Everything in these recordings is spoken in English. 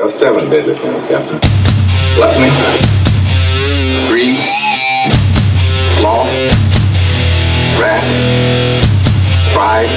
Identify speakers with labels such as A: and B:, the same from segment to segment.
A: There are seven deadly sins, Captain. Gluttony, greed, sloth, wrath, pride,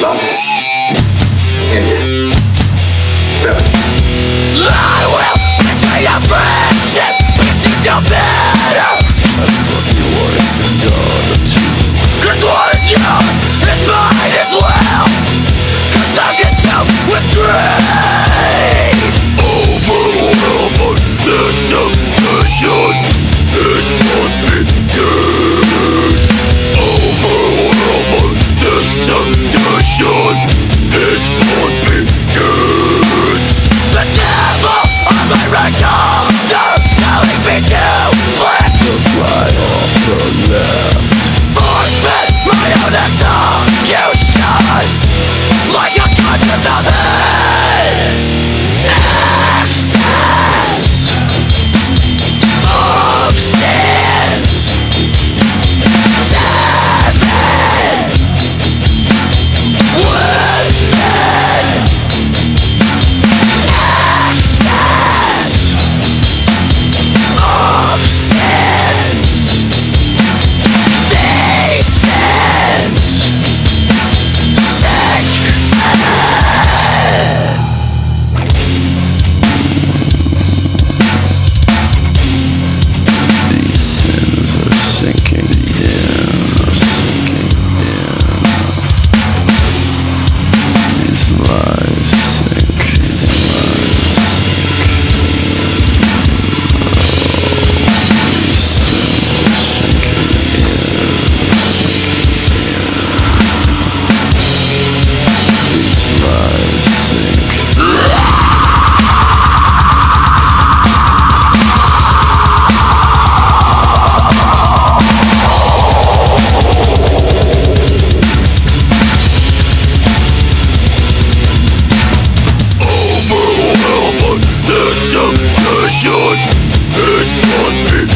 A: lust, envy. Seven.
B: I will set you free! Passion hate on me.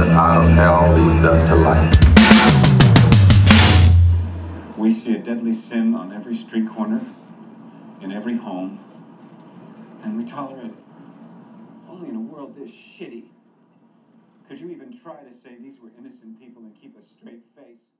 A: out of hell leads up to light.
C: We see a deadly sin on every street corner, in every home, and we tolerate it. Only in a world this shitty could you even try to say these were innocent people and keep a straight face.